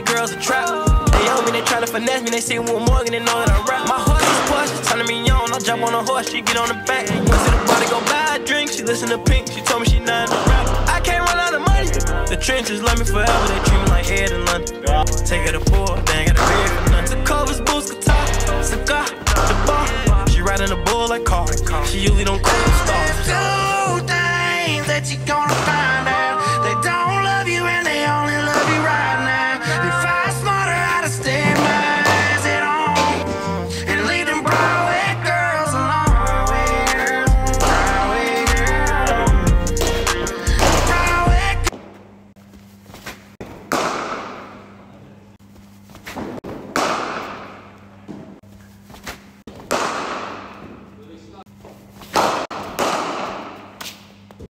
girls are trap. They on me, they tryna finesse me, they see Will Morgan, they know that I rap. My horse is push, turning me on. I jump on a horse, she get on the back. Went to the bar, body, go buy a drink, she listen to Pink, she told me she not a rap. I can't run out of money. The trenches love me forever, they treat me like head in London. Take her to poor, they ain't got a bed for nothing. The covers, boots, guitar, cigar, the bar. She riding a bull like car. She usually don't call stars. Two things that you gonna find.